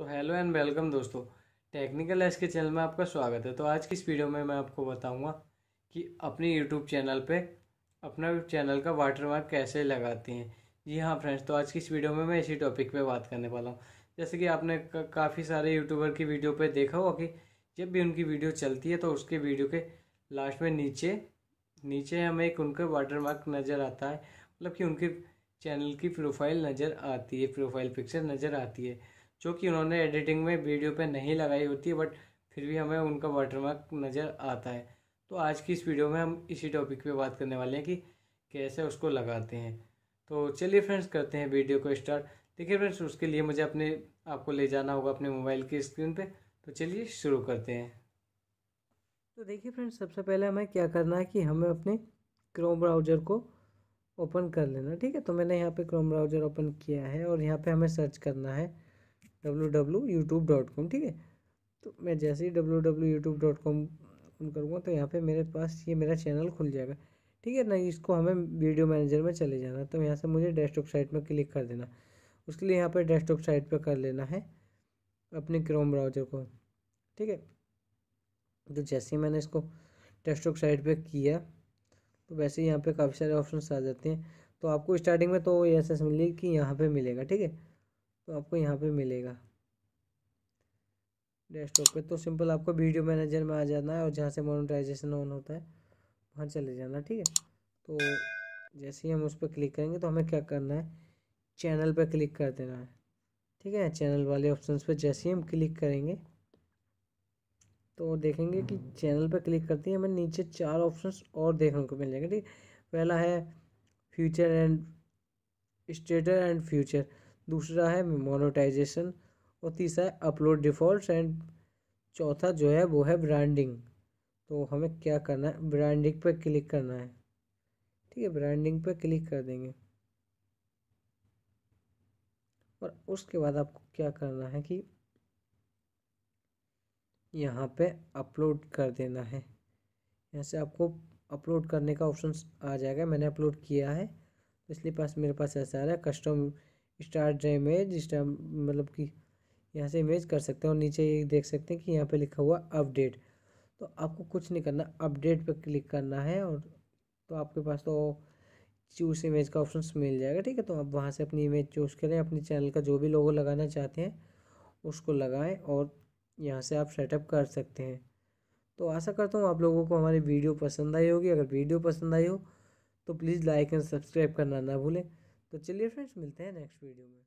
तो hello and welcome दोस्तों। Technical S के चैनल में आपका स्वागत है। तो आज की इस वीडियो में मैं आपको बताऊँगा कि अपने यूट्यूब चैनल पे अपना चैनल का वाटरमार्क कैसे लगाते हैं। जी हाँ फ्रेंड्स तो आज की इस वीडियो में मैं इसी टॉपिक पे बात करने वाला हूँ। जैसे कि आपने काफ़ी सारे यूट्यूबर की वीडियो पर देखा होगा कि जब भी उनकी वीडियो चलती है तो उसके वीडियो के लास्ट में नीचे नीचे हमें एक उनका वाटरमार्क नज़र आता है। मतलब कि उनके चैनल की प्रोफ़ाइल नज़र आती है प्रोफ़ाइल पिक्चर नज़र आती है। जो कि उन्होंने एडिटिंग में वीडियो पे नहीं लगाई होती है बट फिर भी हमें उनका वाटरमार्क नज़र आता है। तो आज की इस वीडियो में हम इसी टॉपिक पे बात करने वाले हैं कि कैसे उसको लगाते हैं। तो चलिए फ्रेंड्स करते हैं वीडियो को स्टार्ट देखिए फ्रेंड्स उसके लिए मुझे अपने, आपको ले जाना होगा अपने मोबाइल की स्क्रीन पर तो चलिए शुरू करते हैं। तो देखिए फ्रेंड्स सबसे पहले हमें क्या करना है कि हमें अपने क्रोम ब्राउज़र को ओपन कर लेना ठीक है? तो मैंने यहाँ पे क्रोम ब्राउज़र ओपन किया है और यहाँ पे हमें सर्च करना है। W W YouTube dot com, ठीक है? तो मैं जैसे ही W W YouTube dot com open करूँगा तो यहाँ पे मेरे पास ये मेरा चैनल खुल जाएगा, ठीक है? ना इसको हमें वीडियो मैनेजर में चले जाना तो यहाँ से मुझे डेस्कटॉप साइट में क्लिक कर देना। उसके लिए यहाँ पर डेस्कटॉप साइट पर कर लेना है अपने क्रोम ब्राउज़र को, ठीक है? तो जैसे ही मैंने इसको डेस्कटॉप साइट पर किया तो वैसे ही यहाँ पे काफ़ी सारे ऑप्शन आ जाते हैं। तो आपको स्टार्टिंग में तो एस एस मिलेगी कि यहाँ पे मिलेगा, ठीक है? तो आपको यहाँ पे मिलेगा। डेस्कटॉप पे तो सिंपल आपको वीडियो मैनेजर में आ जाना है और जहाँ से मोनेटाइजेशन ऑन होता है, वहाँ चले जाना, ठीक है? तो जैसे ही हम उस पर क्लिक करेंगे तो हमें क्या करना है? चैनल पर क्लिक कर देना है, ठीक है? चैनल वाले ऑप्शन पर जैसे ही हम क्लिक करेंगे तो देखेंगे कि चैनल पर क्लिक करते ही हमें नीचे चार ऑप्शंस और देखने को मिल जाएँगे, ठीक पहला है future and stator and future दूसरा है मोनोटाइजेशन और तीसरा है अपलोड डिफ़ॉल्ट एंड चौथा जो है वो है ब्रांडिंग तो हमें क्या करना है? ब्रांडिंग पर क्लिक करना है। ठीक है ब्रांडिंग पर क्लिक कर देंगे। और उसके बाद आपको क्या करना है कि यहाँ पे अपलोड कर देना है। यहाँ से आपको अपलोड करने का ऑप्शन आ जाएगा। मैंने अपलोड किया है तो इसलिए पास मेरे पास ऐसा आ रहा है कस्टम स्टार्ट इमेज स्टार मतलब कि यहाँ से इमेज कर सकते हैं और नीचे ये देख सकते हैं कि यहाँ पे लिखा हुआ अपडेट तो आपको कुछ नहीं करना अपडेट पे क्लिक करना है और तो आपके पास तो चूज़ इमेज का ऑप्शन मिल जाएगा, ठीक है? तो आप वहाँ से अपनी इमेज चूज़ करें, अपने चैनल का जो भी लोगो लगाना चाहते हैं, उसको लगाएँ और यहाँ से आप सेटअप कर सकते हैं। तो आशा करता हूँ आप लोगों को हमारी वीडियो पसंद आई होगी। अगर वीडियो पसंद आई हो तो प्लीज़ लाइक एंड सब्सक्राइब करना ना भूलें। तो चलिए फ्रेंड्स मिलते हैं नेक्स्ट वीडियो में।